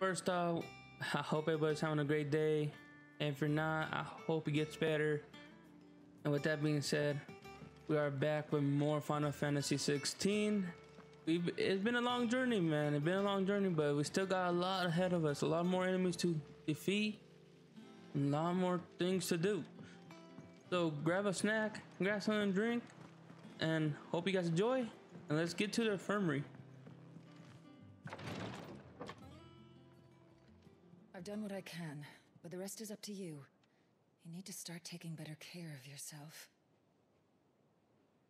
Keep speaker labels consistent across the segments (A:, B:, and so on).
A: First off, I hope everybody's having a great day. And if you're not, I hope it gets better. And with that being said, we are back with more Final Fantasy 16. We've, it's been a long journey, man. It's been a long journey, but we still got a lot ahead of us. A lot more enemies to defeat. A lot more things to do. So grab a snack, grab something to drink, and hope you guys enjoy. And let's get to the infirmary.
B: I've done what I can, but the rest is up to you. You need to start taking better care of yourself.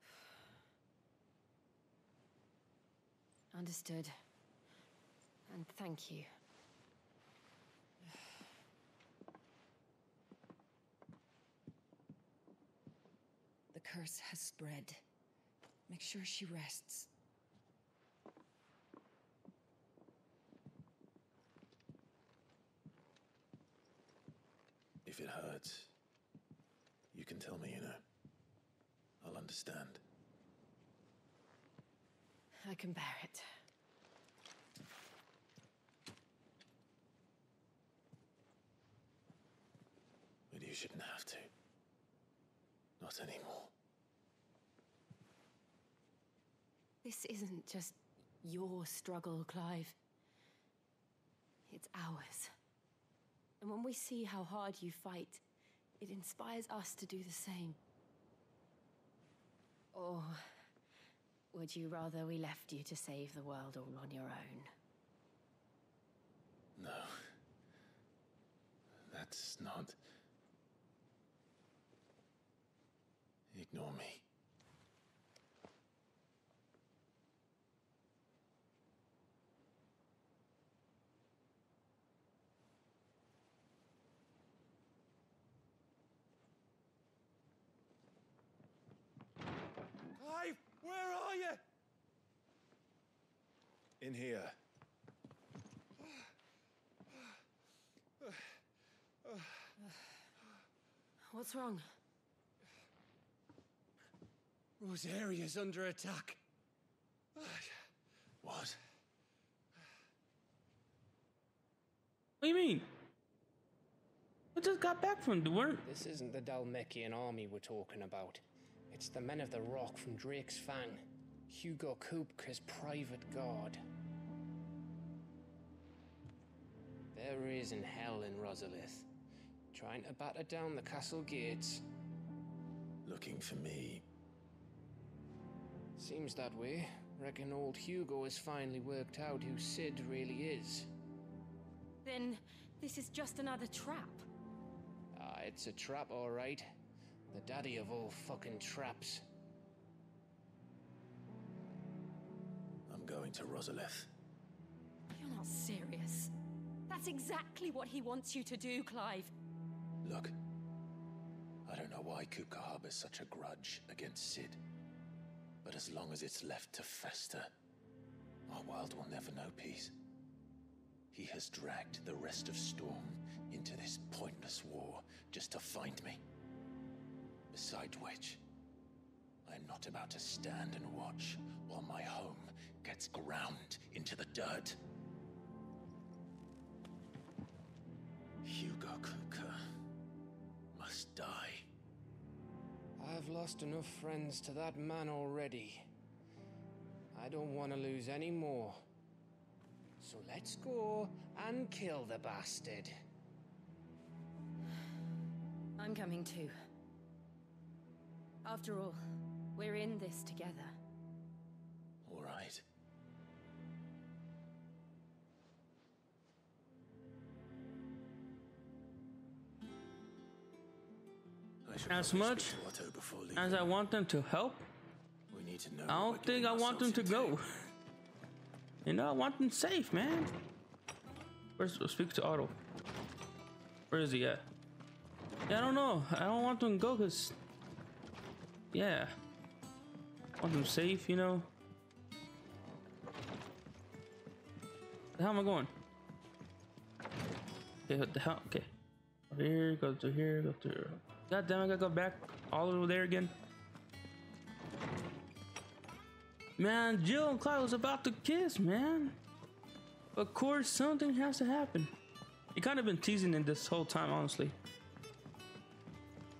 C: Understood. And thank you.
B: The curse has spread. Make sure she rests.
D: If it hurts, you can tell me, you know. I'll understand.
C: I can bear it.
D: But you shouldn't have to. Not anymore.
C: This isn't just your struggle, Clive. It's ours. And when we see how hard you fight, it inspires us to do the same. Or would you rather we left you to save the world all on your own?
D: No. That's not. Ignore me.
E: Clive, where are you?
D: In here.
C: What's wrong?
E: Rosaria's under attack.
D: What?
A: What do you mean? We just got back from the work.
F: This isn't the Dalmekian army we're talking about. It's the men of the rock from Drake's Fang. Hugo Kupka's private guard. There is an hell in Rosalith. Trying to batter down the castle gates.
D: Looking for me.
F: Seems that way. Reckon old Hugo has finally worked out who Cid really is.
C: Then this is just another trap.
F: Ah, it's a trap, all right. The daddy of all fucking traps.
D: Going to Rosalith.
C: You're not serious. That's exactly what he wants you to do, Clive.
D: Look. I don't know why Kupka harbors such a grudge against Cid. But as long as it's left to fester, our world will never know peace. He has dragged the rest of Storm into this pointless war just to find me. Besides which, I am not about to stand and watch while my home gets ground into the dirt. Hugo Kupka must die.
F: I've lost enough friends to that man already. I don't want to lose any more. So let's go and kill the bastard.
C: I'm coming too. After all, we're in this together.
A: As much
D: speak to Otto before leaving.
A: As I want them to help,
D: we need to know.
A: I don't think I want them to go. You know, I want them safe, man. Where's speak to Otto? Where is he at? Yeah, I don't know. I don't want them to go because, yeah, I want them safe. You know. How am I going? Okay, what the hell? Okay, over here, go to here, go to here. God damn, I gotta go back all over there again. Man, Jill and Clyde was about to kiss, man. Of course, something has to happen. You kind of been teasing it this whole time, honestly.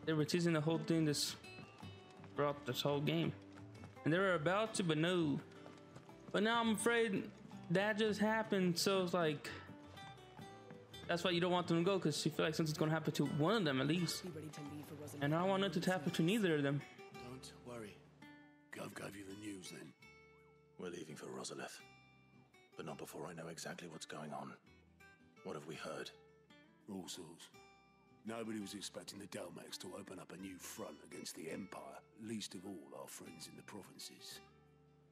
A: They were teasing the whole thing this throughout this whole game. And they were about to, but no. But now I'm afraid that just happened, so it's like that's why you don't want them to go, because you feel like something's gonna happen to one of them at least.
G: Be ready to leave for Rosalind.
A: And I don't want it to happen to neither of them.
H: Don't worry. Gav gave you the news then.
D: We're leaving for Rosalith. But not before I know exactly what's going on. What have we heard?
H: All sorts. Nobody was expecting the Delmex to open up a new front against the Empire, least of all our friends in the provinces.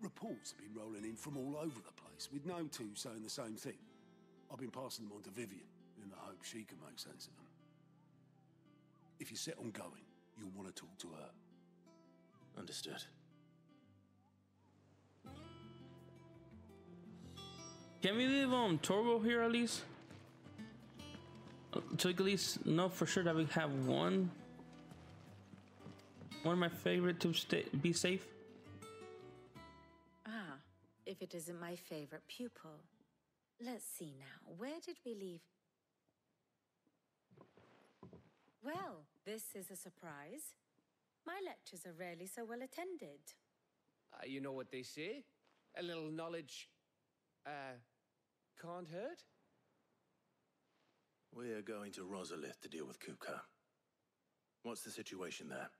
H: Reports have been rolling in from all over the place, with no two saying the same thing. I've been passing them on to Vivian, in the hope she can make sense of them. If you're set on going, you'll want to talk to her.
D: Understood.
A: Can we leave um Torgal here at least? Uh, So we at least know for sure that we have one. One of my favorite to stay be safe.
I: Ah, if it isn't my favorite pupil. Let's see now. Where did we leave? Well, this is a surprise. My lectures are rarely so well attended.
F: Uh, you know what they say? A little knowledge, uh, can't hurt?
D: We're going to Rosalith to deal with Kupka. What's the situation there?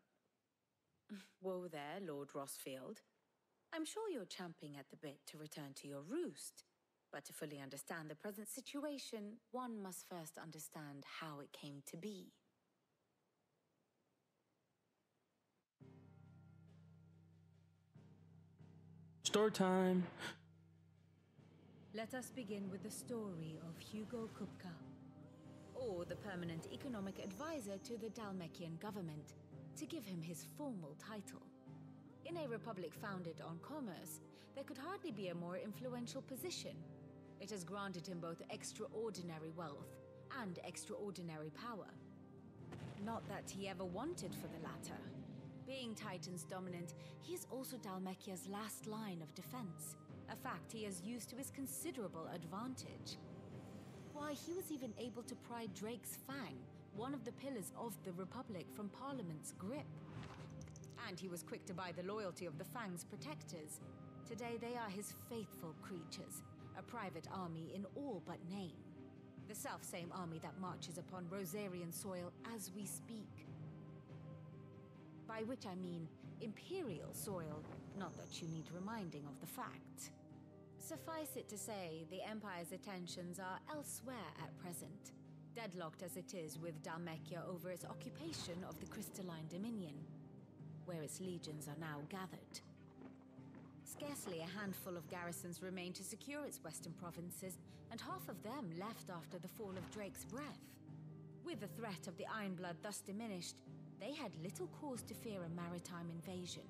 I: Whoa there, Lord Rosfield. I'm sure you're champing at the bit to return to your roost. But to fully understand the present situation, one must first understand how it came to be.
A: Story time.
I: Let us begin with the story of Hugo Kupka, or the permanent economic advisor to the Dalmekian government, to give him his formal title. In a republic founded on commerce, there could hardly be a more influential position. It has granted him both extraordinary wealth and extraordinary power. Not that he ever wanted for the latter. Being Titan's dominant, he is also Dalmekia's last line of defense, a fact he has used to his considerable advantage. Why, he was even able to pry Drake's Fang, one of the pillars of the Republic, from Parliament's grip. And he was quick to buy the loyalty of the Fang's protectors. Today they are his faithful creatures, a private army in all but name. The self-same army that marches upon Rosarian soil as we speak. By which I mean imperial soil, not that you need reminding of the fact. Suffice it to say, the Empire's attentions are elsewhere at present, deadlocked as it is with Dalmekia over its occupation of the Crystalline Dominion, where its legions are now gathered. Scarcely a handful of garrisons remain to secure its western provinces, and half of them left after the fall of Drake's breath. With the threat of the Ironblood thus diminished, they had little cause to fear a maritime invasion.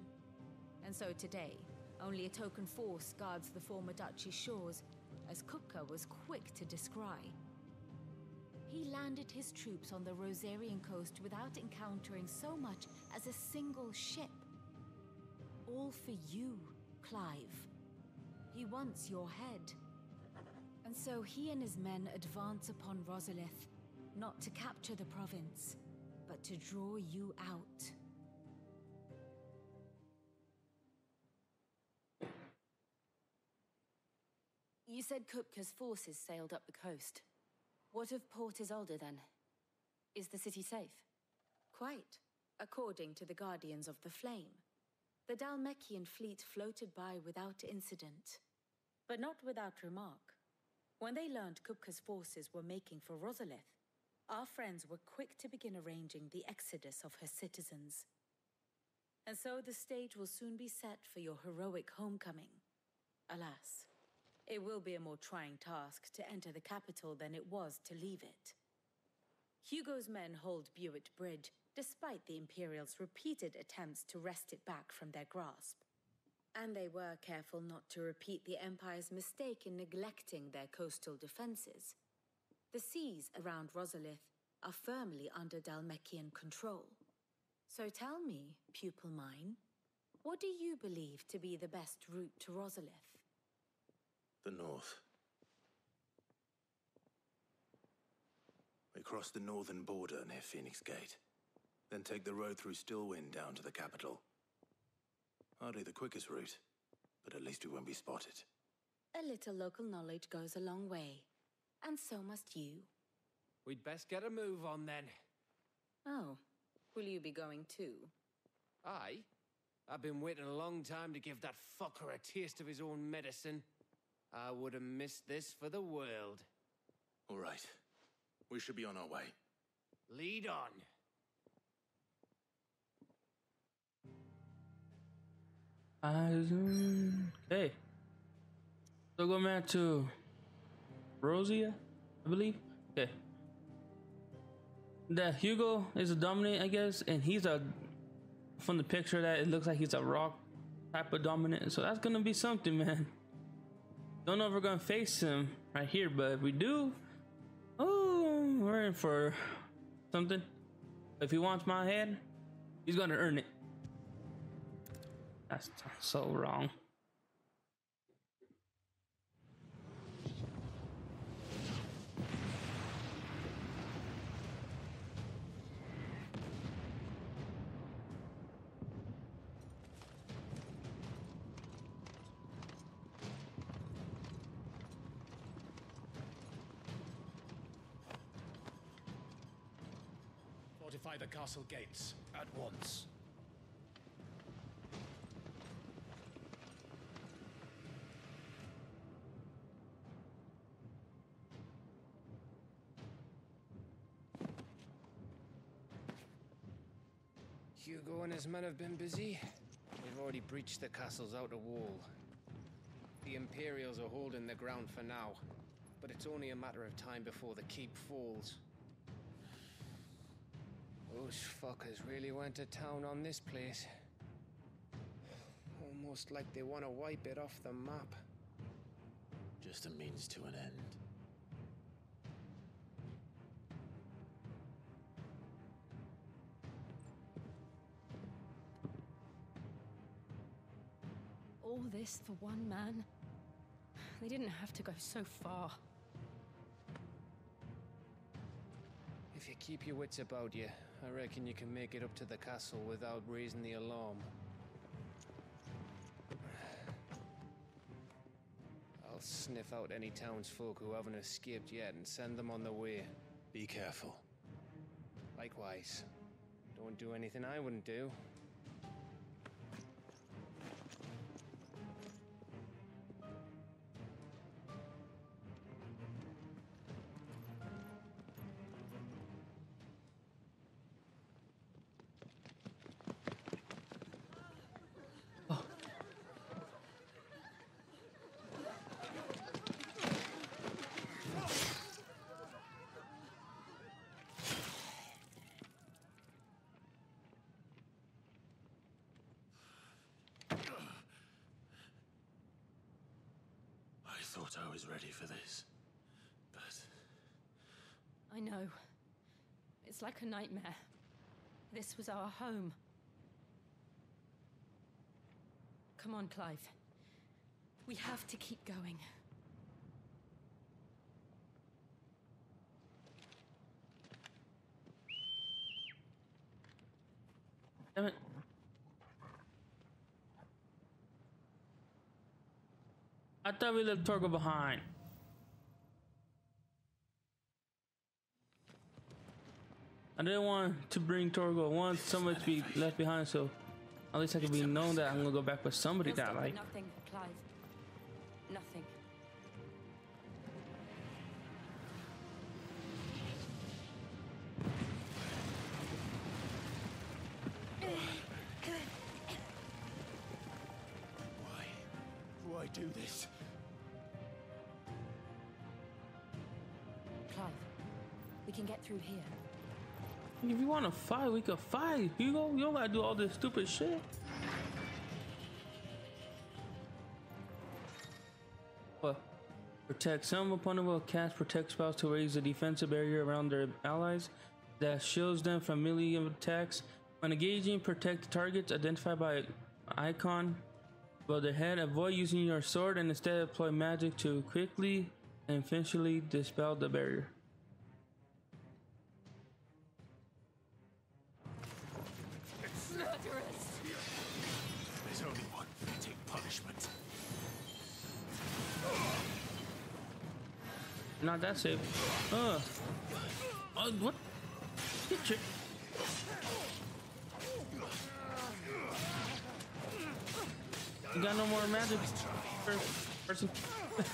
I: And so today, only a token force guards the former duchy's shores, as Kupka was quick to descry. He landed his troops on the Rosarian coast without encountering so much as a single ship. All for you, Clive. He wants your head. And so he and his men advance upon Rosalith, not to capture the province, but to draw you out.
C: You said Kupka's forces sailed up the coast. What of Port Isolde then? Is the city safe?
I: Quite, according to the Guardians of the Flame. The Dalmekian fleet floated by without incident, but not without remark. When they learned Kupka's forces were making for Rosalith, our friends were quick to begin arranging the exodus of her citizens. And so the stage will soon be set for your heroic homecoming. Alas, it will be a more trying task to enter the capital than it was to leave it. Hugo's men hold Buett Bridge, despite the Imperials' repeated attempts to wrest it back from their grasp. And they were careful not to repeat the Empire's mistake in neglecting their coastal defenses. The seas around Rosalith are firmly under Dalmekian control. So tell me, pupil mine, what do you believe to be the best route to Rosalith?
D: The north. We cross the northern border near Phoenix Gate, then take the road through Stillwind down to the capital. Hardly the quickest route, but at least we won't be spotted.
I: A little local knowledge goes a long way. And so must you.
F: We'd best get a move on then.
I: Oh, will you be going too?
F: I? I've been waiting a long time to give that fucker a taste of his own medicine. I would have missed this for the world.
D: All right. We should be on our way.
F: Lead on.
A: Okay. So go back to Rosia, I believe. Okay. That Hugo is a dominant, I guess, and he's a from the picture that it looks like he's a rock type of dominant. So that's gonna be something, man. Don't know if we're gonna face him right here, but if we do, oh, we're in for something. If he wants my head, he's gonna earn it. That's so wrong.
G: Castle gates at once.
F: Hugo and his men have been busy. They've already breached the castle's outer wall. The Imperials are holding the ground for now, but it's only a matter of time before the keep falls. Those fuckers really went to town on this place. Almost like they want to wipe it off the map.
D: Just a means to an end.
C: All this for one man? They didn't have to go so far.
F: If you keep your wits about you, I reckon you can make it up to the castle without raising the alarm. I'll sniff out any townsfolk who haven't escaped yet and send them on their way.
D: Be careful.
F: Likewise. Don't do anything I wouldn't do.
D: Thought I was ready for this. But
C: I know. It's like a nightmare. This was our home. Come on, Clive. We have to keep going.
A: Damn it. I thought we left Torgal behind. I didn't want to bring Torgal. I want someone to be left behind, so at least I can be known that I'm gonna go back with somebody that I like.
C: Nothing, Clive. Nothing. We can get through here.
A: If you want to fight, we can fight. Hugo, you don't gotta do all this stupid shit. What? Protect some opponent will cast protect spells to raise the defensive barrier around their allies that shields them from melee attacks. When engaging, protect targets identified by icon above their head. Avoid using your sword and instead employ magic to quickly and eventually dispel the barrier. Not that safe. Uh. Uh, what? Get your... You got no more magic, person.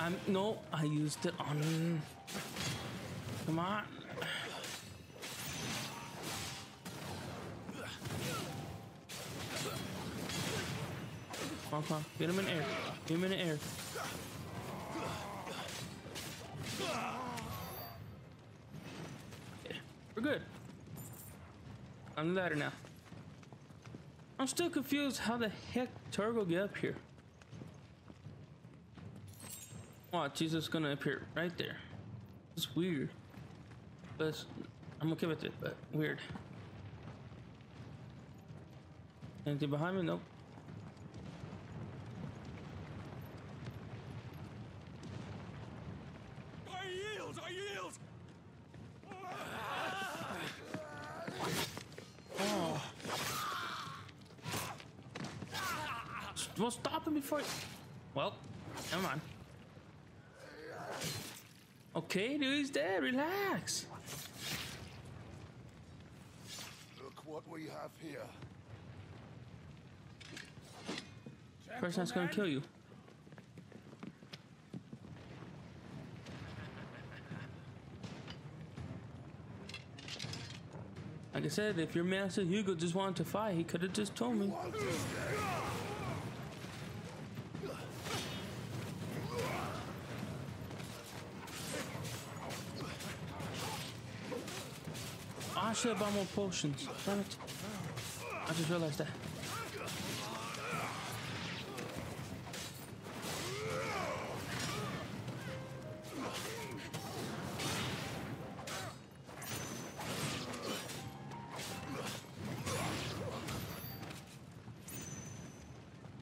A: I'm no. I used it on. Come on. Come on, come on. Get him in air. Get him in air. We're good. The ladder now. I'm still confused how the heck Torgal get up here. Watch, he's just gonna appear right there. It's weird. But it's- I'm okay with it, but weird. Anything behind me? Nope.
E: I yield! I yield!
A: Well, stop him before. Well, never mind. Okay, dude, he's dead. Relax.
H: Look what we have here.
A: Person that's gonna kill you. Like I said, if your master Hugo just wanted to fight, he could have just told me. Should have bought more potions. Damn it. I just realized that.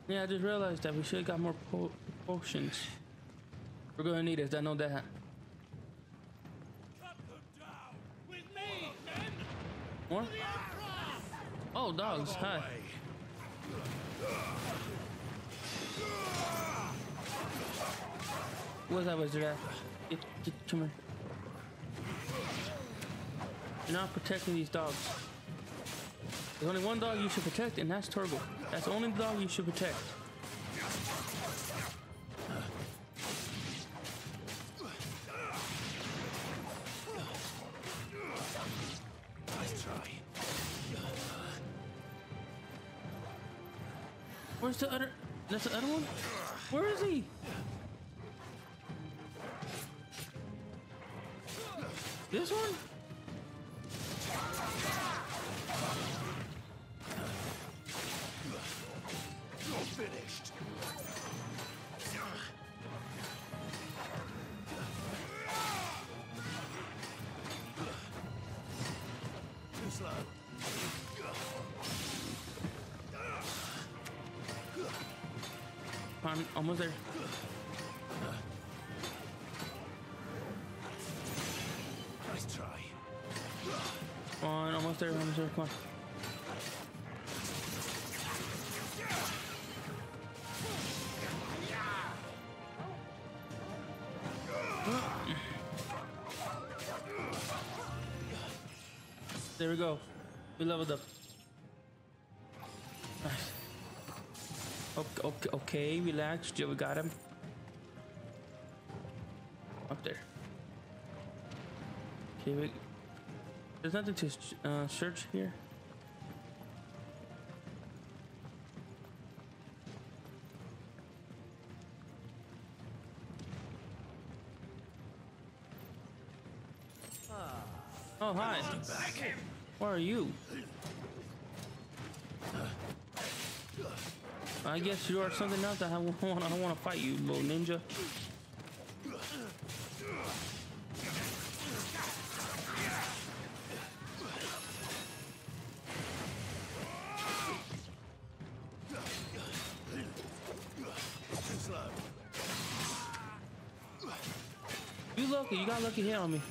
A: Yeah, I just realized that we should have got more po potions. We're gonna need it, I know that.
E: Cut them down! With me, men!
A: What? Oh, dogs, hi. Where's that wizard at? Get, get, come here. You're not protecting these dogs. There's only one dog you should protect, and that's Turbo. That's the only dog you should protect. One? Where is he? Almost there.
E: Nice try.
A: Come on, almost there, almost there. Come on. There we go. We leveled up. Okay, relax. Joe, we got him. Up there. Okay, we, there's nothing to uh, search here. Oh, hi. Where are you? I guess you are something else. I want. I don't want to fight you, little ninja. You lucky. You got lucky hit on me.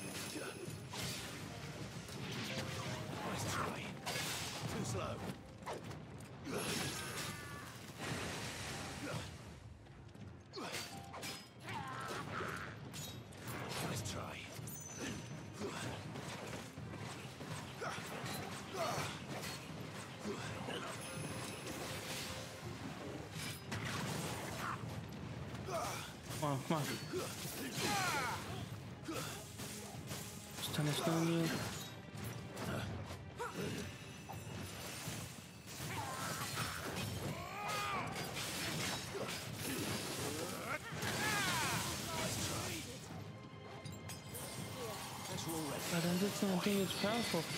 A: Think it's powerful.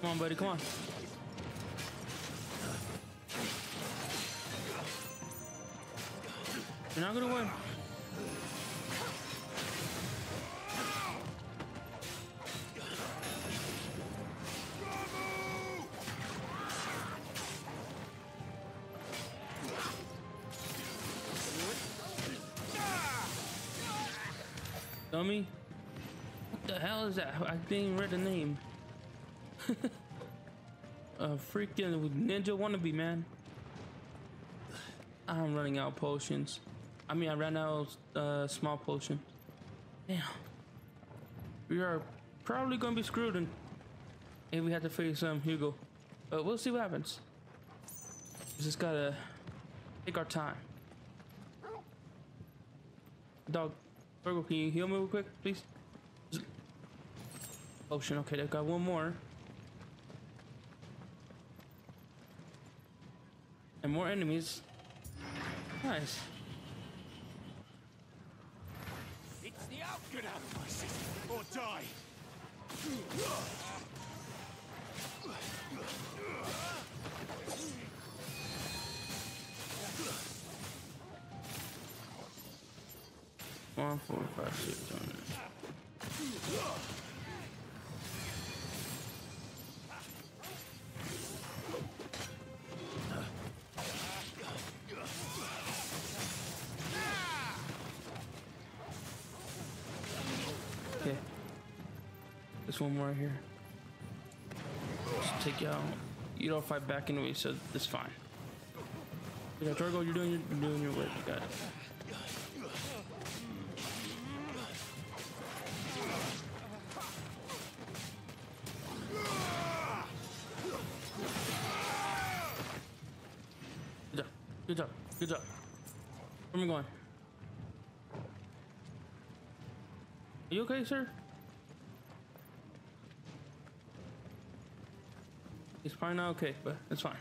A: Come on, buddy, come on. You're not gonna win. Dummy. What the hell is that? I didn't even read the name. A freaking ninja wannabe, man. I'm running out potions. I mean, I ran out uh, small potion. Damn. We are probably gonna be screwed and if we have to face um, Hugo. But we'll see what happens. We just gotta take our time. Dog, Virgo, can you heal me real quick, please? Potion, okay, they've got one more. And more enemies. Nice.
E: It's the out. Get out of my city or die.
A: One, four, five, six, seven. One more here. Just take you out. You don't fight back anyway, so it's fine. Yeah, Drago, you're doing your, you're doing your work. You got it. Good job. Good job. Good job. Where am I going? Are you okay, sir? He's probably not okay, but it's fine.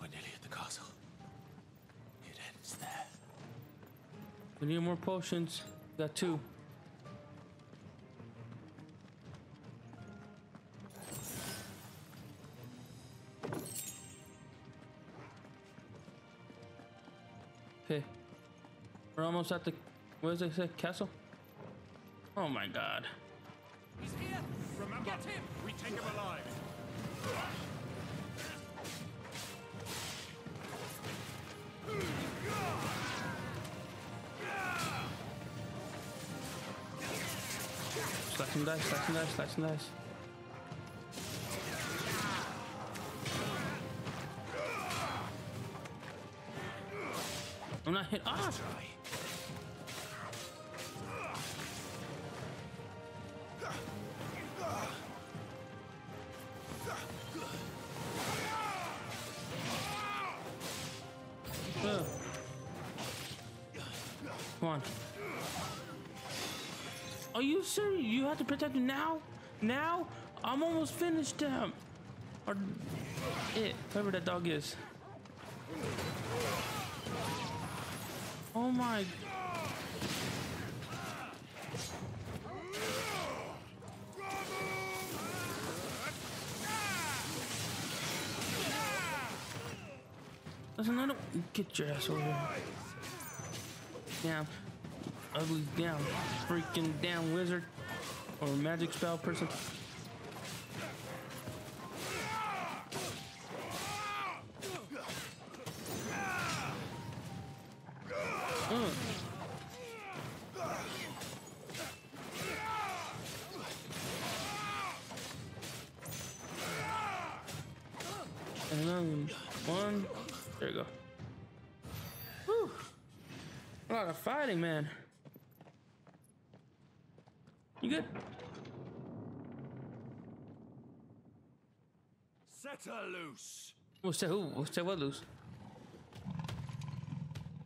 D: We're nearly at the castle. It ends there.
A: We need more potions. Got two. Okay. We're almost at the what does it say? Castle? Oh my god.
E: Get him. we take him alive.
A: Slice and dice, slice and dice, slice and dice. I'm not hit. Ah! punish them! Um, or it, whoever that dog is. Oh my... There's another... Get your ass over here. Damn! Ugly down. Freaking down, wizard. Or magic spell person. Fighting, man. You good?
E: Set her loose.
A: What's that? Who? What's that? What loose?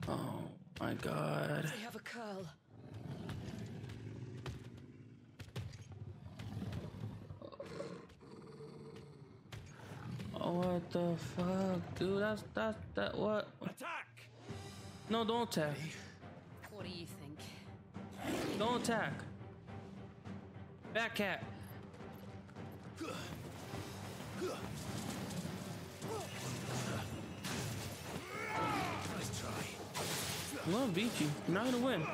A: Oh my god.
B: They have a curl.
A: Oh, what the fuck, dude? That's that that what?
E: Attack!
A: No, don't attack.
C: What do you think?
A: Don't attack. Back cat.
H: Nice try.
A: Gonna beat you. Not gonna win.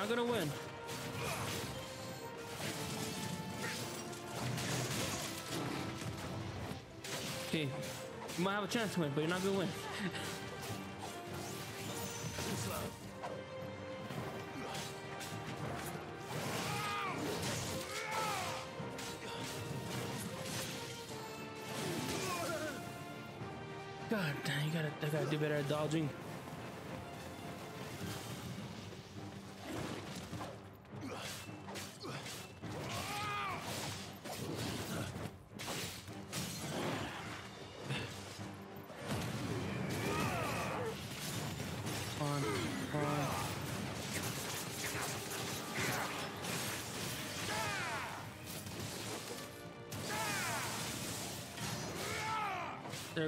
A: Not gonna win. Okay, you might have a chance to win, but you're not gonna win. God damn, you gotta, I gotta do better at dodging.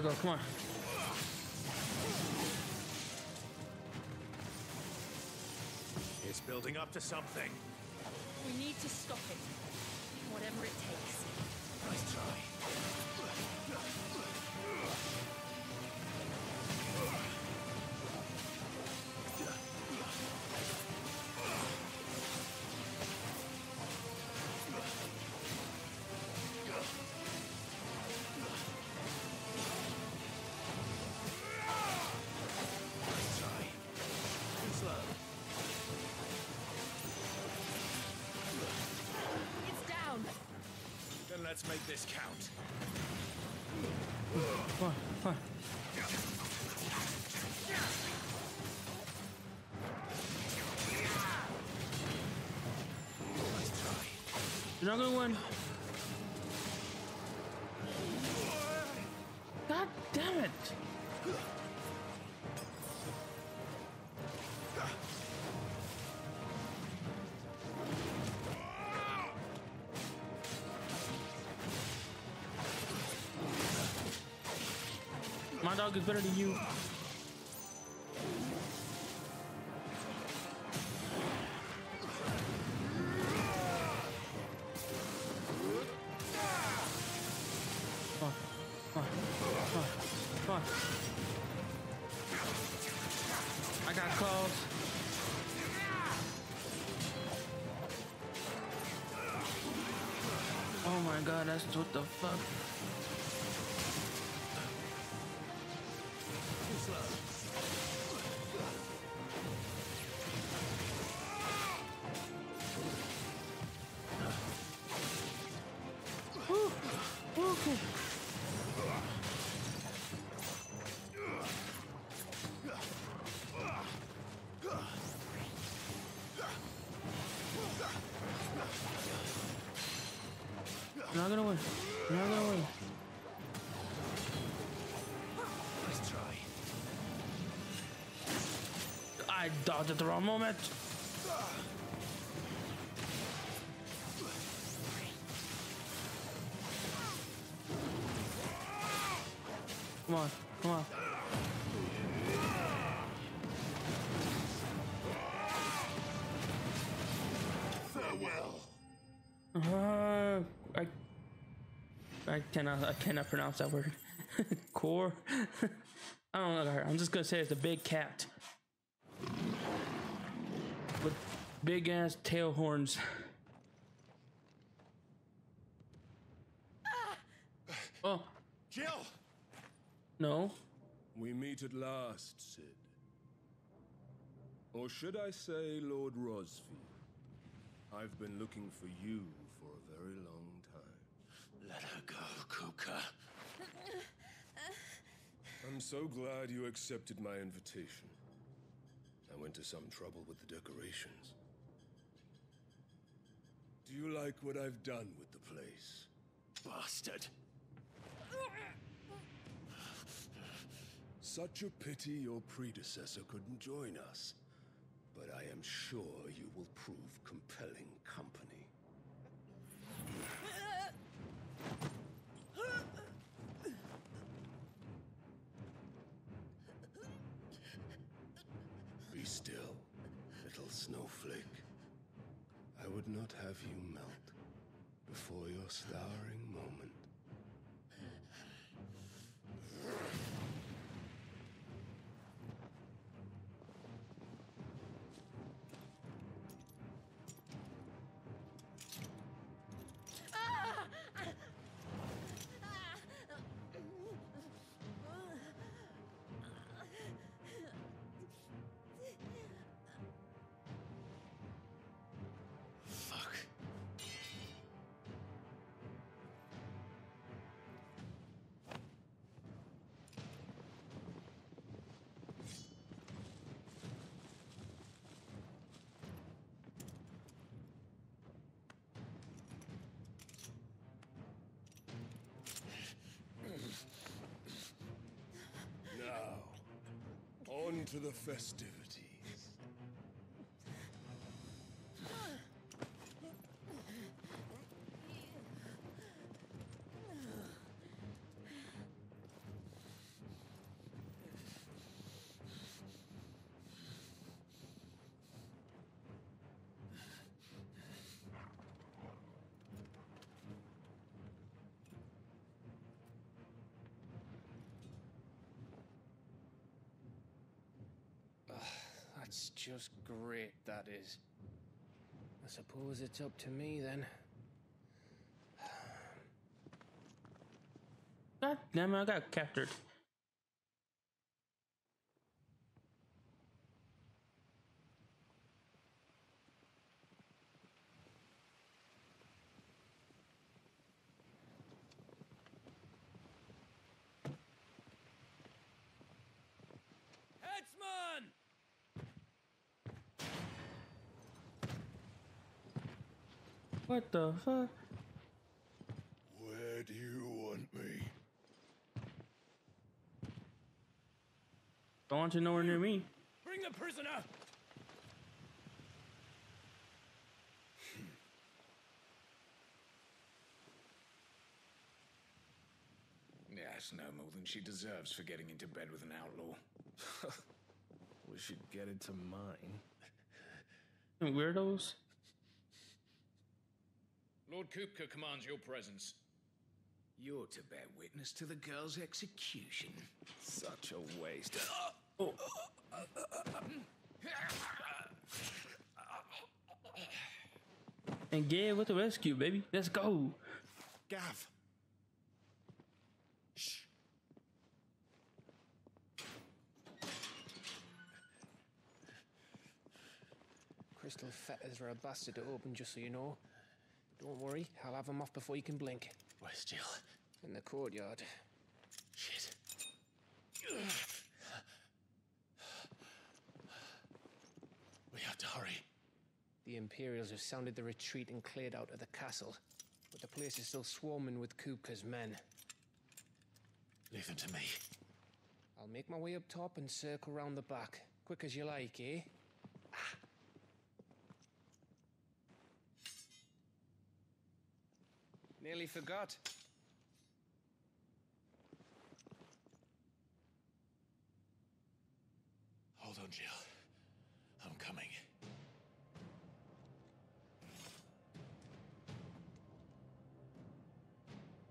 A: There go, come on.
E: It's building up to something.
C: We need to stop it.
E: Let's make this count.
A: You're not gonna win. Calls. Oh my god, that's what the fuck. not gonna win. You're not gonna win. Let's try. I dodged at the wrong moment. I cannot I cannot pronounce that word. Core. I don't know. I'm just gonna say it's a big cat with big ass tail horns. Ah! Oh
G: Jill!
A: no!
J: We meet at last, Cid. Or should I say, Lord Rosfield? I've been looking for you for a very long time.
D: Let her go, Kupka.
J: I'm so glad you accepted my invitation. I went to some trouble with the decorations. Do you like what I've done with the place?
D: Bastard.
J: Such a pity your predecessor couldn't join us. But I am sure you will prove compelling company. You melt before your starring on to the festivities.
F: That's just great, that is. I suppose it's up to me then.
A: God damn it! I got captured. What the fuck?
J: Where do you want me?
A: Don't want you nowhere near me.
G: Bring the prisoner! Hmm.
E: Yes, no more than she deserves for getting into bed with an outlaw.
F: We should get into mine.
A: Weirdos.
E: Lord Kupka commands your presence. You're to bear witness to the girl's execution.
F: Such a waste.
A: And get with the rescue, baby. Let's go.
G: Gav! Shh.
F: Crystal fetters are a bastard to open, just so you know. Don't worry, I'll have them off before you can blink.
D: Where's Jill?
F: In the courtyard.
D: Shit. We have to hurry.
F: The Imperials have sounded the retreat and cleared out of the castle, but the place is still swarming with Kupka's men.
D: Leave them to me.
F: I'll make my way up top and circle round the back. Quick as you like, eh? Nearly forgot.
D: Hold on, Jill. I'm coming.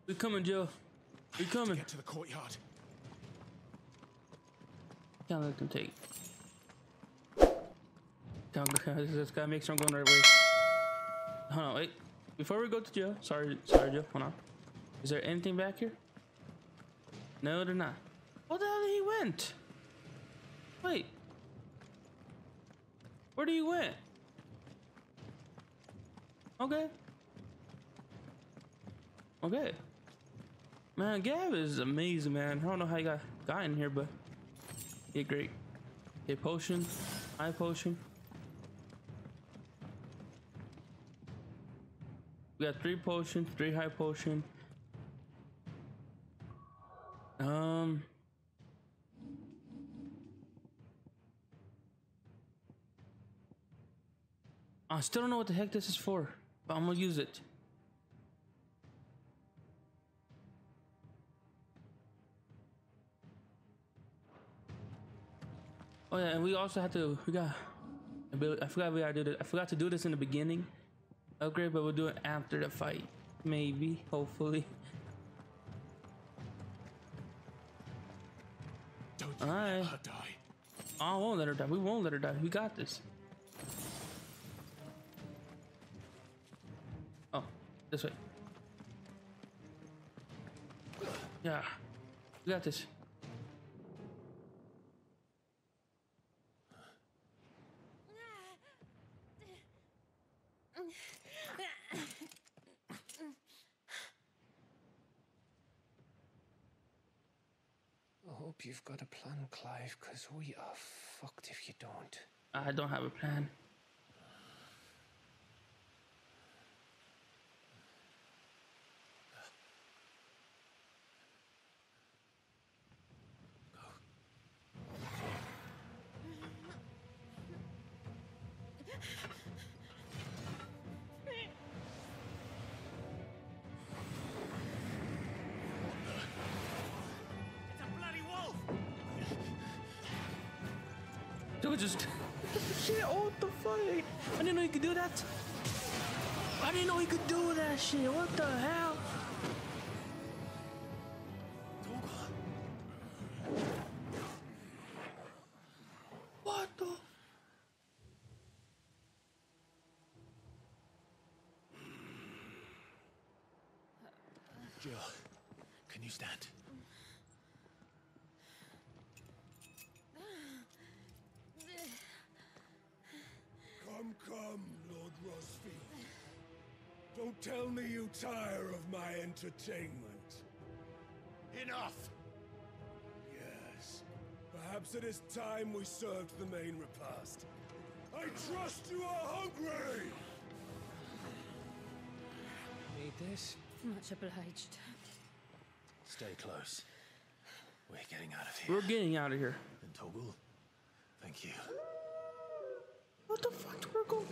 A: We're coming, Jill. We're coming.
G: Get to the courtyard.
A: Can't let them take. Can't. This gotta make sure I'm going the right way. Hold on, wait. Before we go to Joe, sorry, sorry, Joe. Hold on. Is there anything back here? No, they're not. What the hell did he went? Wait. Where do you went? Okay. Okay. Man, Gav is amazing, man. I don't know how he got got in here, but yeah, great. Okay, potion, high potion. We got three potions, three high potion. Um. I still don't know what the heck this is for, but I'm gonna use it. Oh yeah, and we also had to. We got. I forgot we gotta do this. I forgot to do this in the beginning. Upgrade, but we'll do it after the fight. Maybe, hopefully.
G: Don't
A: Alright.
G: die.
A: Oh, I won't let her die. We won't let her die. We got this. Oh, this way. Yeah, we got this.
F: I hope you've got a plan, Clive, because we are fucked if you don't.
A: I don't have a plan.
D: Jill, can you stand?
H: Come, come, Lord Rosfield. Don't tell me you tire of my entertainment.
D: Enough!
H: Yes. Perhaps it is time we served the main repast. I trust you are hungry!
F: Need this?
C: Much obliged.
D: Stay close. We're getting out of here.
A: We're getting out of here.
D: And Torgal, thank you.
A: What the fuck, Twinkle?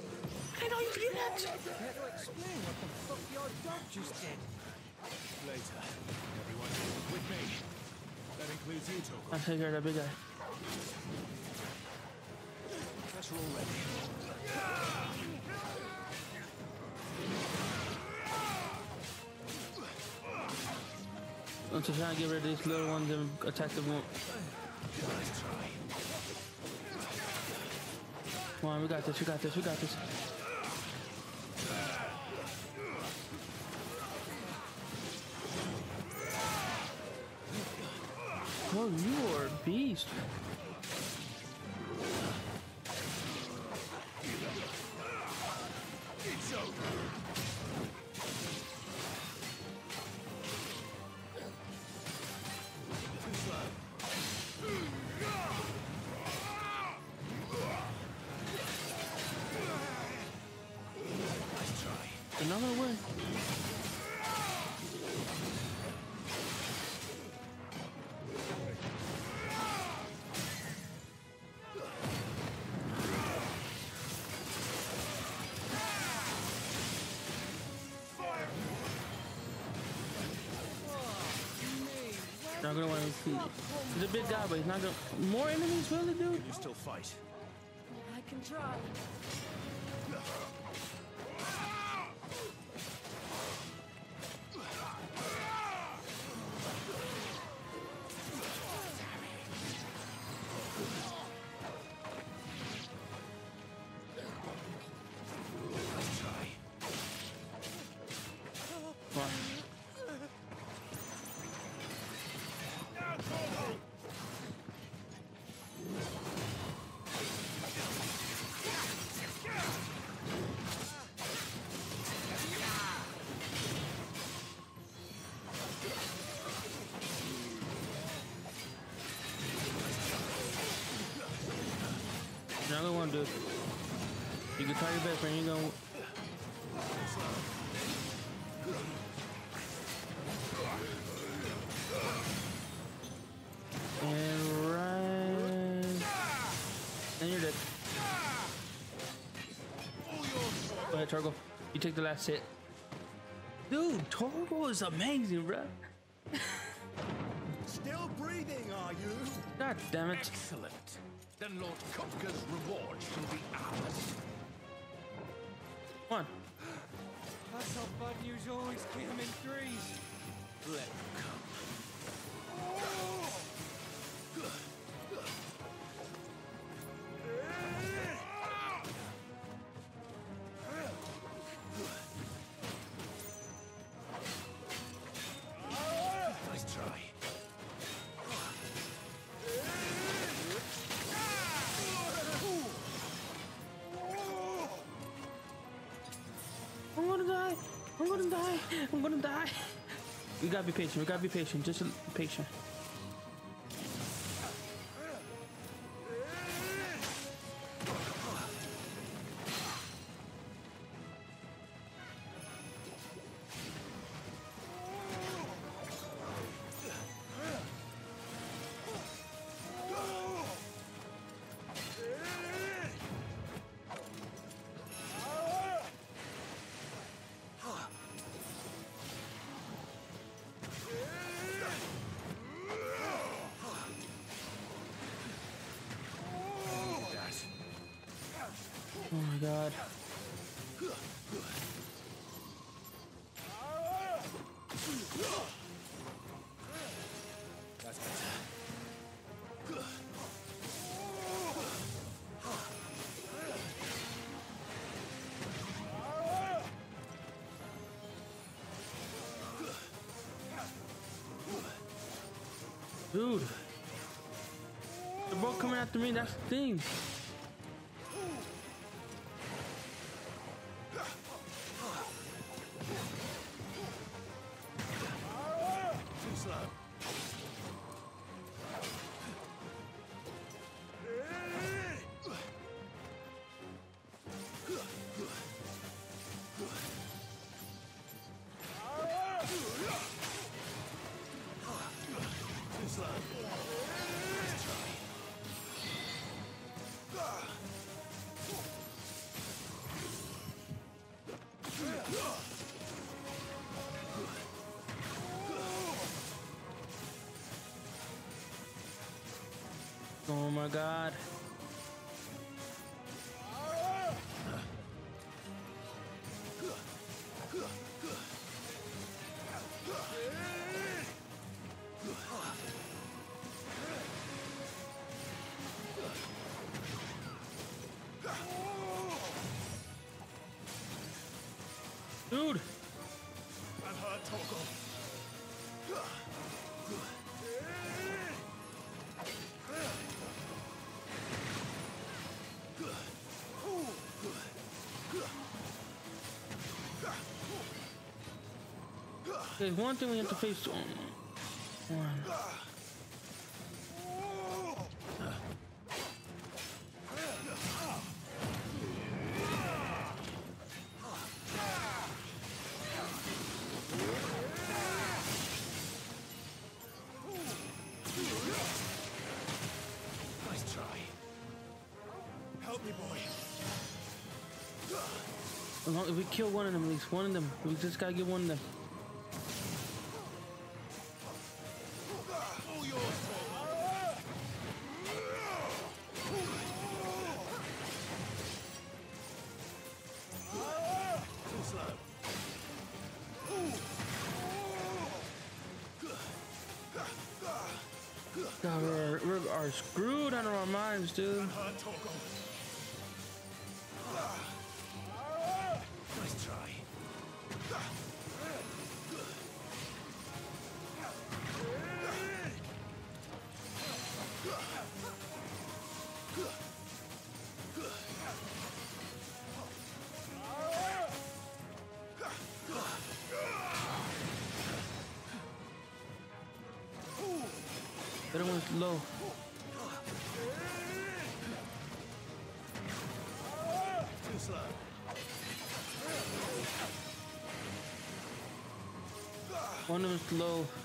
A: I didn't know you could do that.
F: Care to explain what the fuck your dog just did?
G: Later. Everyone, with me. That includes you, Torgal.
A: I take care of big guy.
G: That's all ready.
A: I'm just trying to get rid of these little ones and attack the one. Come on, we got this, we got this, we got this. Oh, you are a beast. A big guy, but he's not gonna. More enemies, really, dude?
G: You still fight.
C: I can try.
A: You're not gonna want to do it. You can try your best, man. You're gonna. And right. And you're dead. Go ahead, Torgo. You take the last hit. Dude, Torgo is amazing, bro.
G: Still breathing, are you?
A: God damn it.
E: Excellent. Then Lord Kupka's reward shall be ours.
A: We gotta be patient. We gotta be patient. Just patient. Oh my god. Dude. They're both coming after me. That's the thing. There's one thing we have to face. um, One.
G: Nice try. Help me, boy.
A: As long- If we kill one of them, at least one of them, we just gotta get one of them. Are screwed of our minds, dude. One of them's low.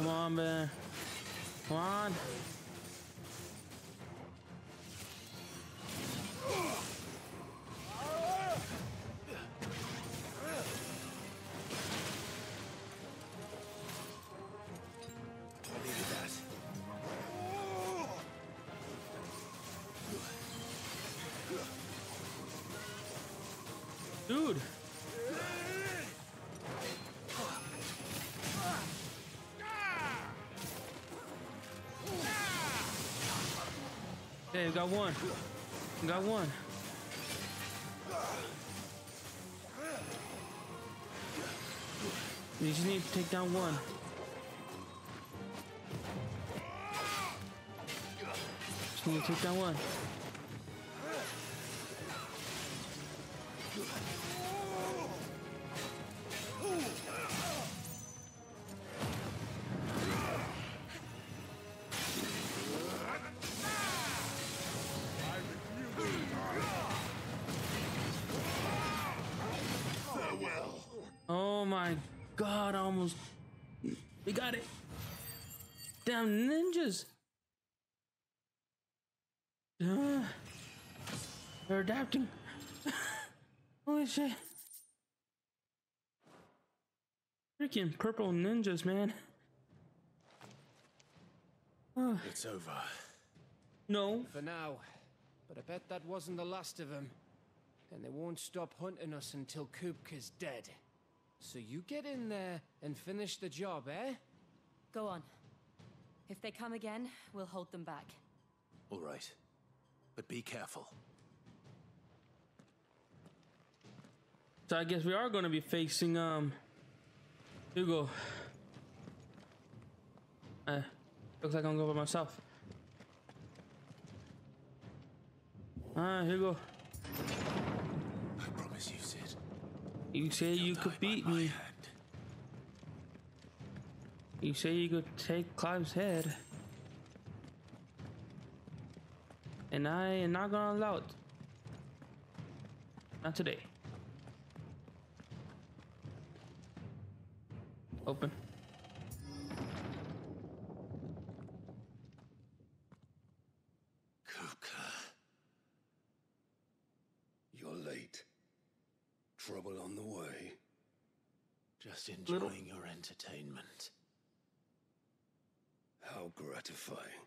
A: Come on, man. Come on. Hey, we got one. We got one. You just need to take down one. Just need to take down one. God, almost. We got it. Damn ninjas. Uh, they're adapting. Holy shit. Freaking purple ninjas, man. Oh,
G: It's over.
A: no.
F: For now. But I bet that wasn't the last of them. And they won't stop hunting us until Kupka's dead. So you get in there and finish the job, eh?
C: Go on. If they come again, we'll hold them back.
D: All right. But be careful.
A: So I guess we are going to be facing um Hugo. Uh, looks like I'm going by myself. Ah, Hugo.
D: I promise you, Cid.
A: You say you could beat me.
D: hand.
A: You say you could take Clive's head. And I am not gonna allow it. Not today. Open.
D: Kupka.
J: You're late. Trouble on the way.
D: Just enjoying your entertainment.
J: How gratifying.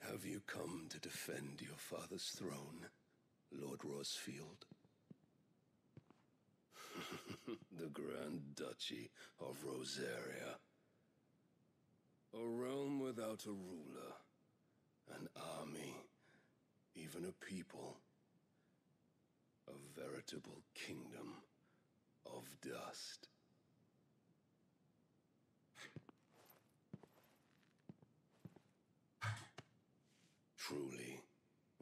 J: Have you come to defend your father's throne, Lord Rosfield? the Grand Duchy of Rosaria. A realm without a ruler, an army, even a people. A veritable kingdom of dust. Truly,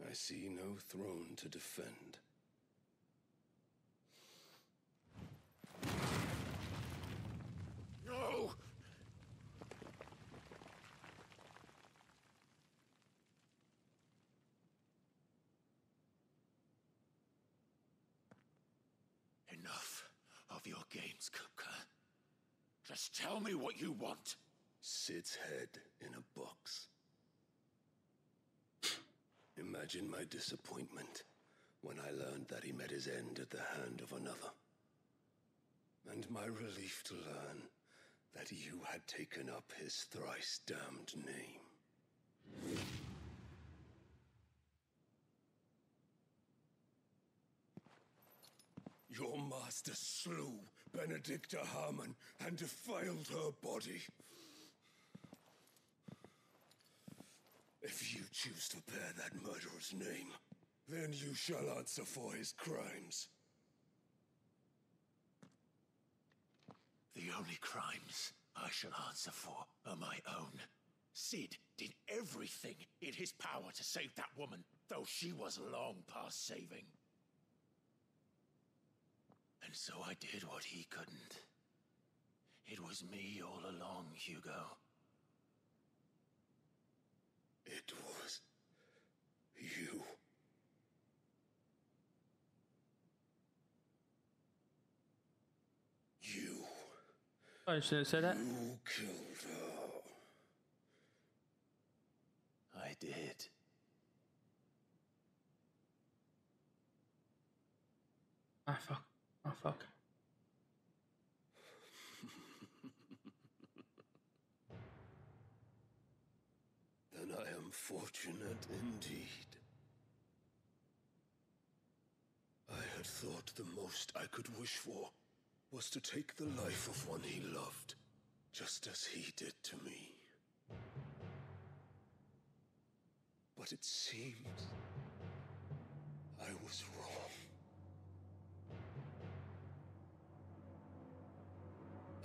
J: I see no throne to defend.
G: No!
D: things, Kupka. Just tell me want.
J: Cid's head in a box. Imagine my disappointment when I learned that he met his end at the hand of another. And my relief to learn that you had taken up his thrice damned name. Your master slew Benedikta Harman and defiled her body. If you choose to bear that murderer's name, then you shall answer for his crimes.
D: The only crimes I shall answer for are my own. Cid did everything in his power to save that woman, though she was long past saving. And so I did what he couldn't. It was me all along, Hugo.
J: It was you. You.
A: Oh, I should have said that.
J: You killed her.
D: I did.
A: Ah, fuck. Oh, fuck.
J: Then I am fortunate indeed. I had thought the most I could wish for was to take the life of one he loved, just as he did to me. But it seems I was wrong.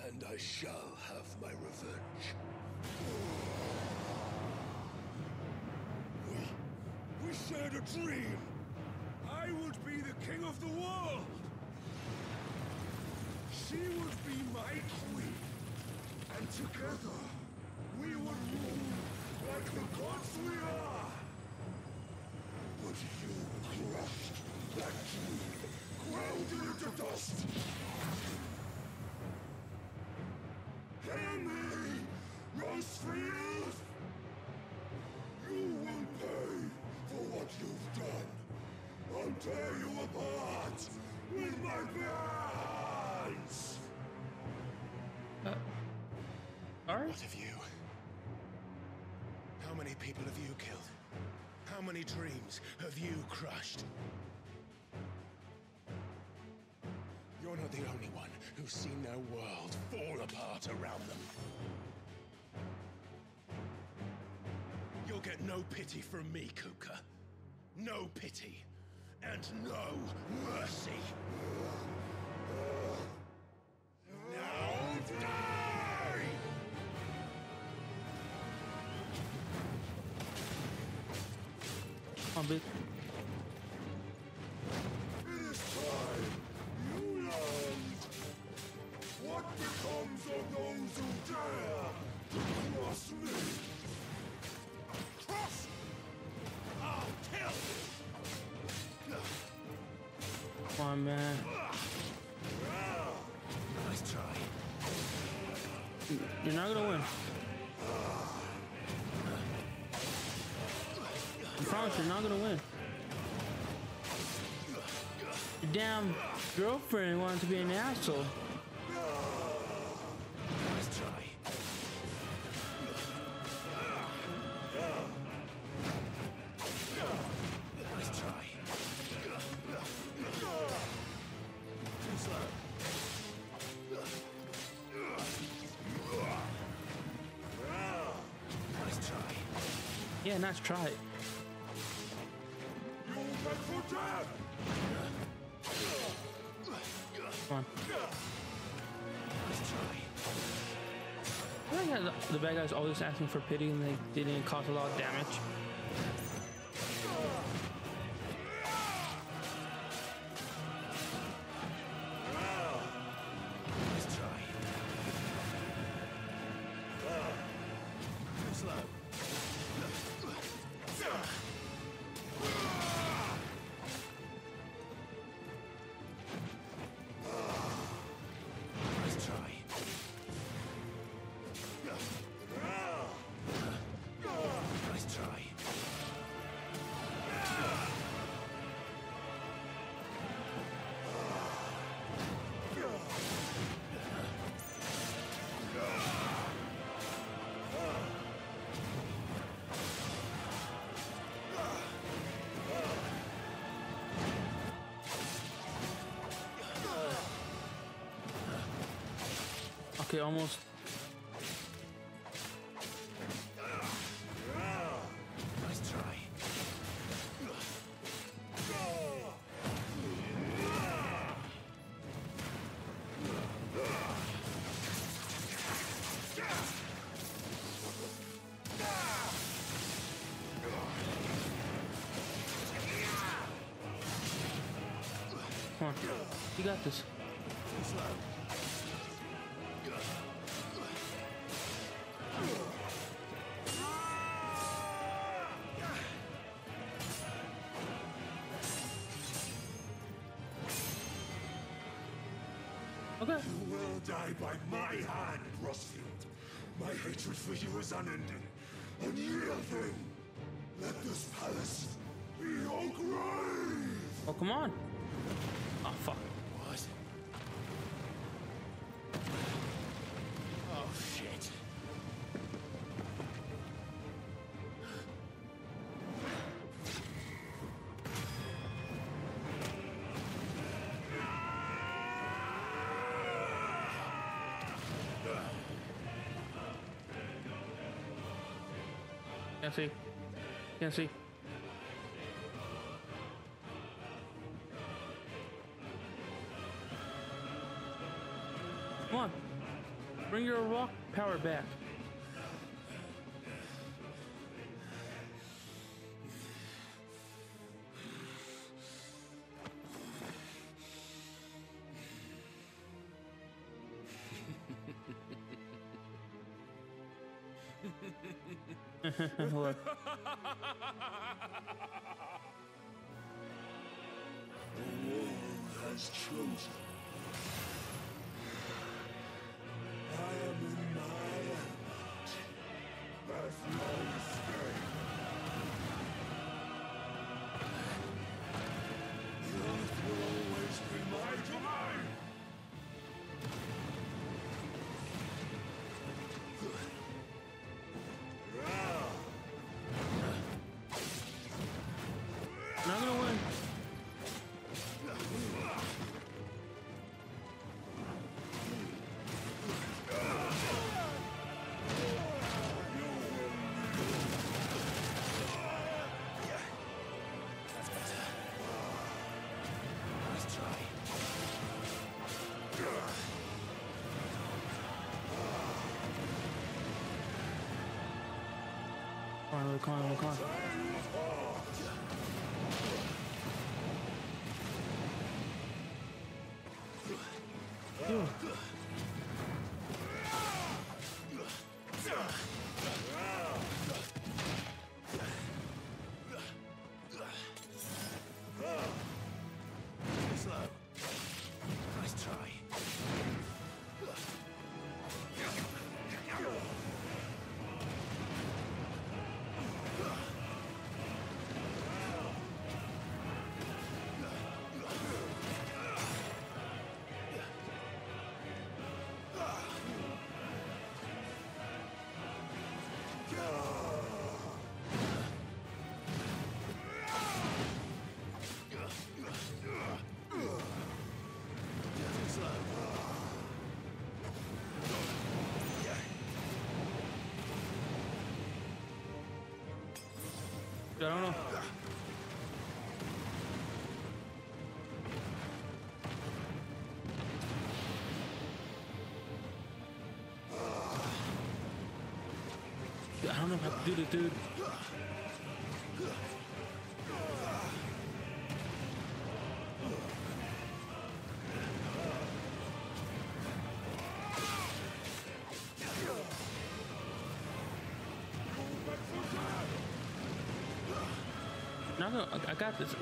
J: And I shall have my revenge. We, we shared a dream. I would be the king of the world. She would be my queen. And together, we would rule like the gods we are. But you crushed that dream, ground it into dust. Tear you apart with my hands!
A: Uh, Alright.
G: What have you? How many people have you killed? How many dreams have you crushed? You're not the only one who's seen their world fall apart around them. You'll get no pity from me, Kupka. No pity. And no mercy. Now die!
A: On, bitch. Man.
D: Nice try.
A: You're not gonna win. I promise you're not gonna win. Your damn girlfriend wanted to be an asshole. Yeah, nice try. Come on. I think the bad guys always asking for pity and they didn't cause a lot of damage. Almost.
J: Die by my hand, Rosfield. My hatred for you is unending, unyielding. Let this palace be your grave!
A: Oh, come on. Can't see. Can't see. Come on. Bring your rock power back. Look.
J: The world has chosen.
A: Come on, come on, I don't know how to do this, dude. No, no, I, I got this.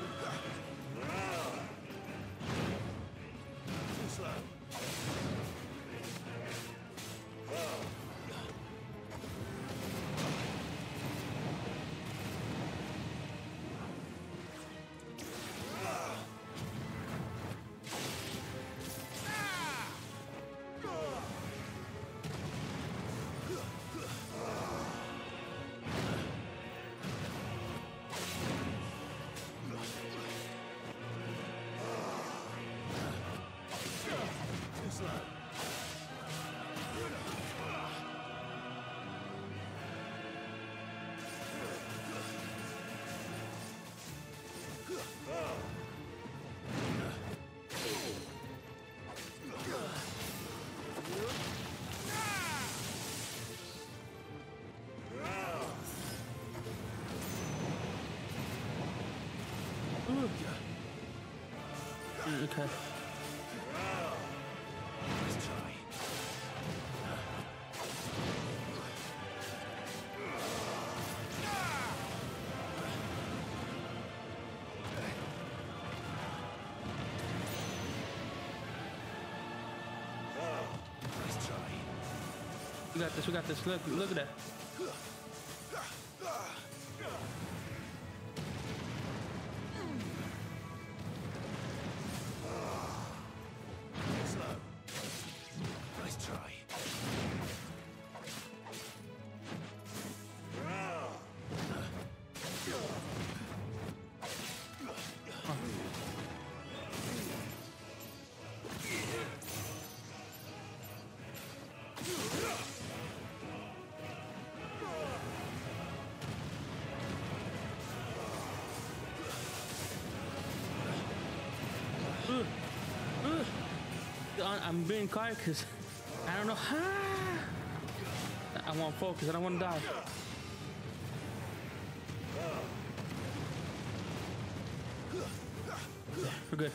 A: Okay. We got this. We got this. Look, look at that. I'm being quiet I don't know how. I want focus. I don't want to die. We're good.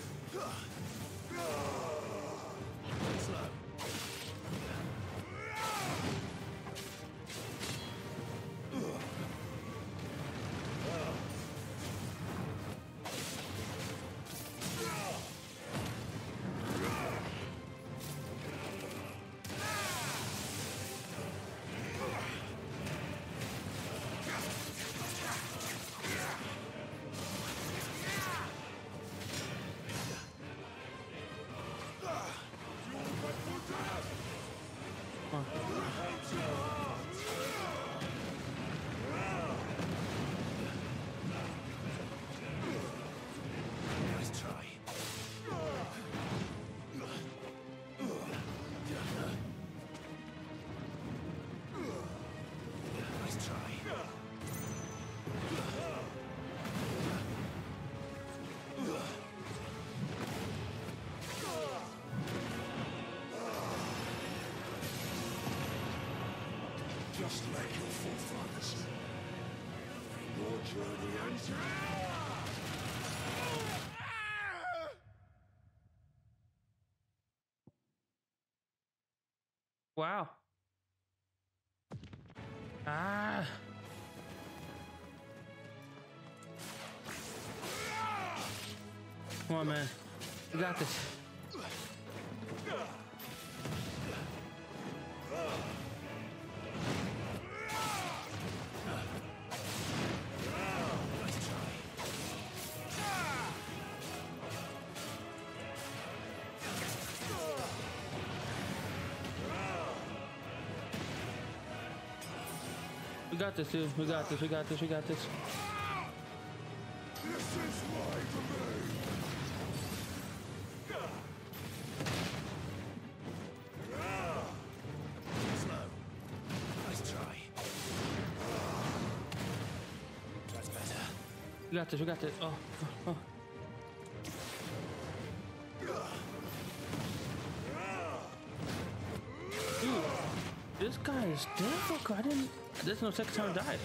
A: Wow. Ah. Come on, man. You got this. We got this, dude. We got this. We got this. We got this.
J: This is my domain.
D: Slow. Nice try. That's better.
A: We got this. We got this. Oh. There's no second time I died.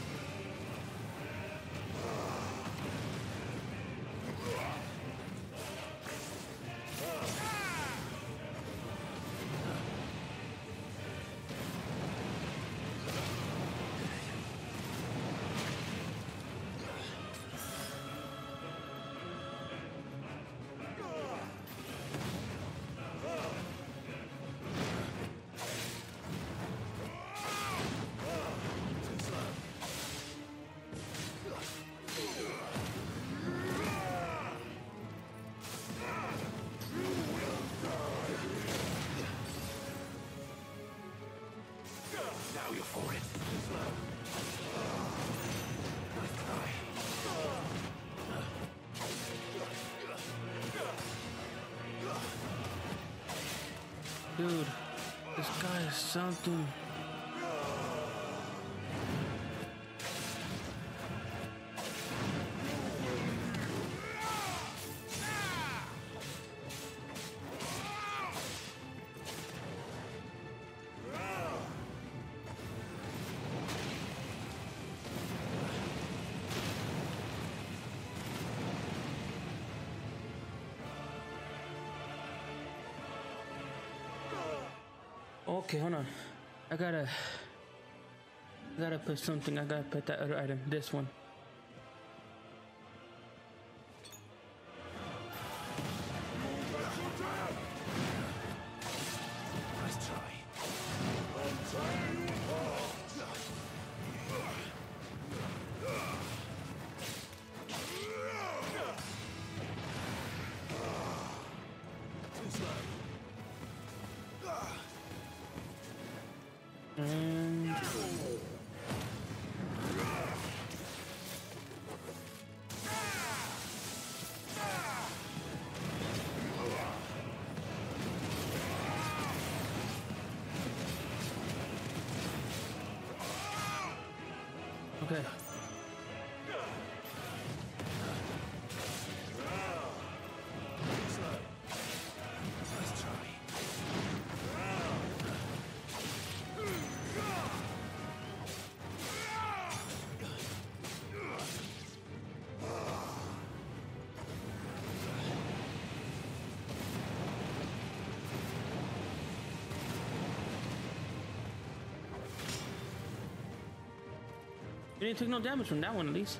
A: Okay, hold on. I gotta. I gotta put something. I gotta put that other item. This one.
J: Try.
A: You didn't take no damage from that one, at least.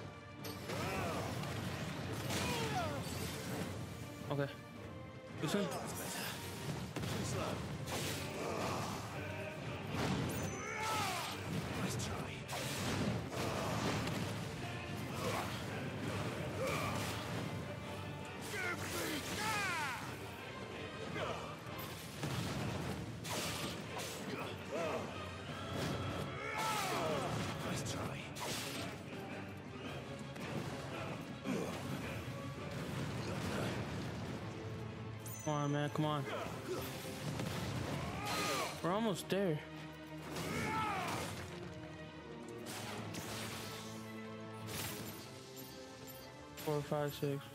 A: On, man. Come on. We're almost there. Four, five, six.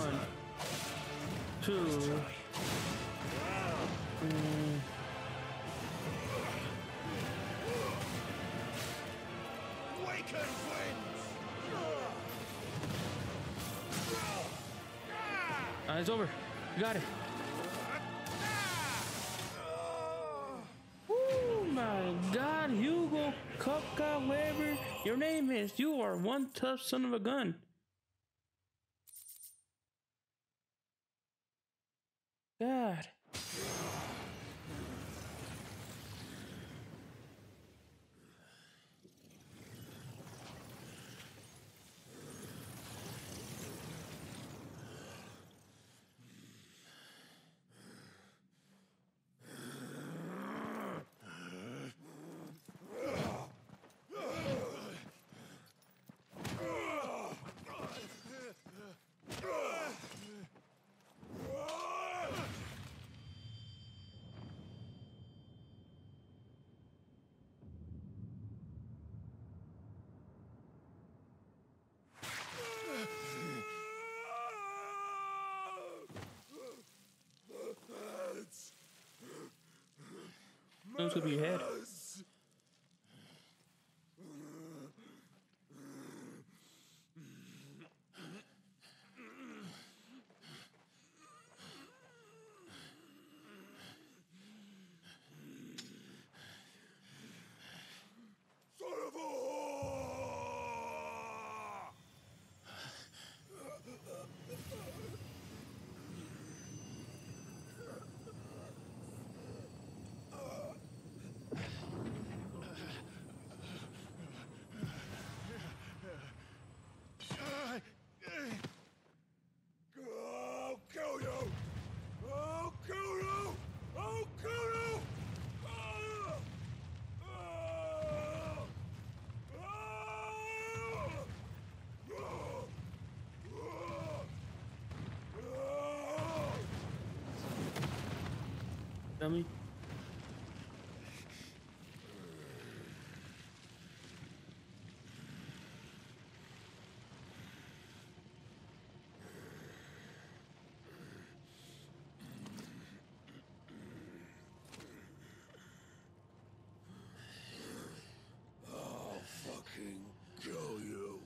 A: One, two.
J: Winds!
A: Ah, it's over. You got it. Oh my God, Hugo Kupka, whatever your name is, you are one tough son of a gun. Those could be your head.
J: Son of a whore!
A: Dummy.
H: I'll fucking kill you.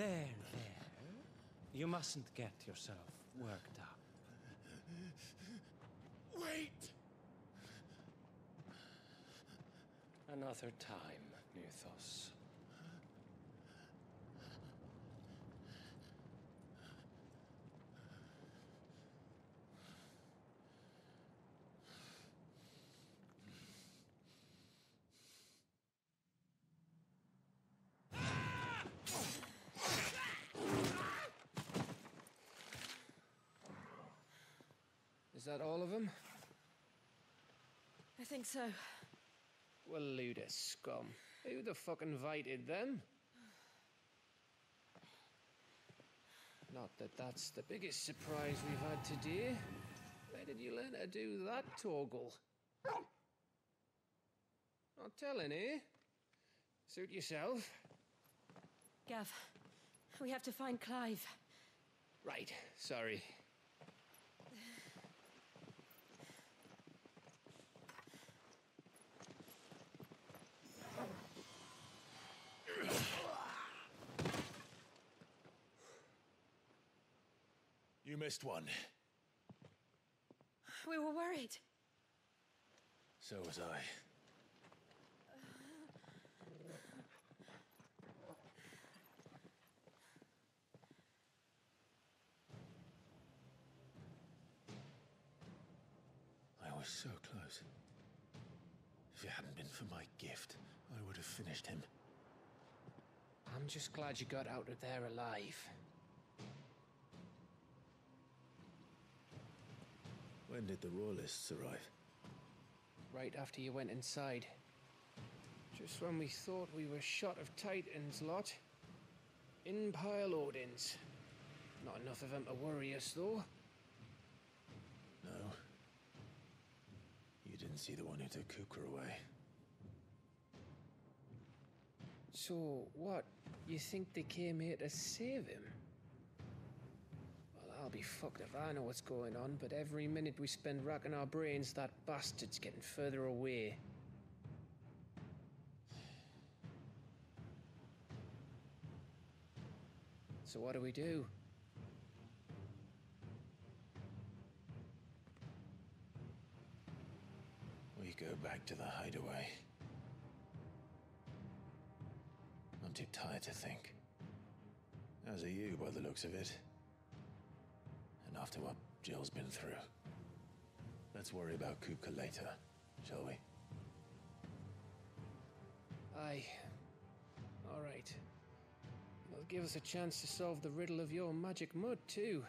F: There, there. You mustn't get yourself worked up.
G: Wait!
F: Another time, Nuthos. Is that all of them?
C: I think so.
F: Well, Luda scum. Who the fuck invited them? Not that that's the biggest surprise we've had today. Where did you learn to do that, Torgal? Not telling, eh? Suit yourself.
C: Gav, we have to find Clive.
F: Right, sorry.
G: You missed one.
C: We were worried.
D: So was I. I was so close. If it hadn't been for my gift, I would have finished him.
F: I'm just glad you got out of there alive.
D: When did the Royalists arrive?
F: Right after you went inside. Just when we thought we were shot of Titans lot. In pile Odins. Not enough of them to worry us, though.
D: No. You didn't see the one who took Kupka away.
F: So, what? You think they came here to save him? Well, I'll be fucked if I know what's going on, but every minute we spend racking our brains, that bastard's getting further away. So, what do we do?
D: We go back to the hideaway. I'm too tired to think. As are you, by the looks of it. And after what Jill's been through. Let's worry about Kupka later, shall we?
F: Aye. All right. It'll give us a chance to solve the riddle of your magic mud, too.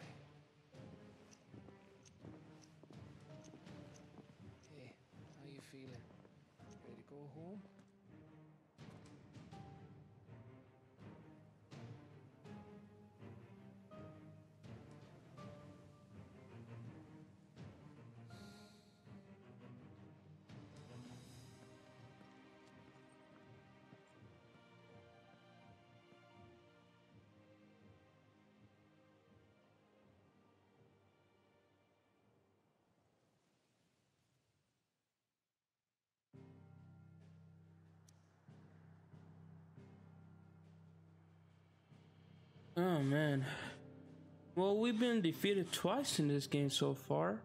A: Oh man. Well, we've been defeated twice in this game so far.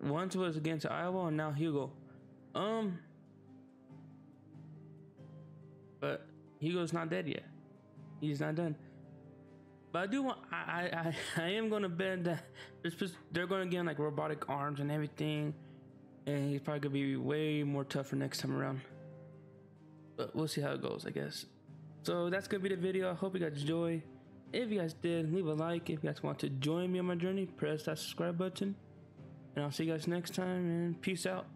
A: Once was against Iowa and now Hugo. Um But Hugo's not dead yet. He's not done. But I do want I I, I, am gonna bet that they're gonna get like robotic arms and everything. And he's probably gonna be way more tougher next time around. But we'll see how it goes, I guess. So that's gonna be the video. I hope you guys enjoy. If you guys did, leave a like. If you guys want to join me on my journey, press that subscribe button. And I'll see you guys next time and peace out.